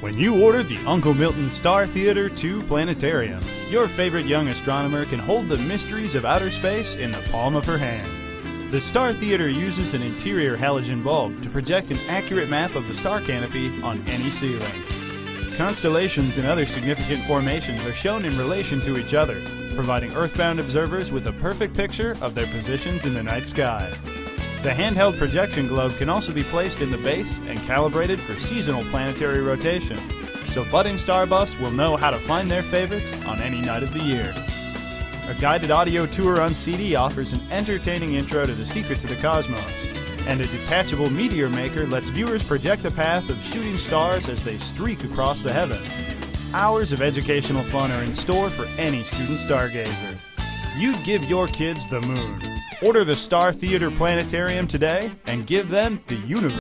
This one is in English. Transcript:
When you order the Uncle Milton Star Theater 2 Planetarium, your favorite young astronomer can hold the mysteries of outer space in the palm of her hand. The Star Theater uses an interior halogen bulb to project an accurate map of the star canopy on any ceiling. Constellations and other significant formations are shown in relation to each other, providing earthbound observers with a perfect picture of their positions in the night sky. The handheld projection globe can also be placed in the base and calibrated for seasonal planetary rotation, so budding star buffs will know how to find their favorites on any night of the year. A guided audio tour on CD offers an entertaining intro to the secrets of the cosmos, and a detachable meteor maker lets viewers project the path of shooting stars as they streak across the heavens. Hours of educational fun are in store for any student stargazer. You'd give your kids the moon. Order the Star Theater Planetarium today and give them the universe.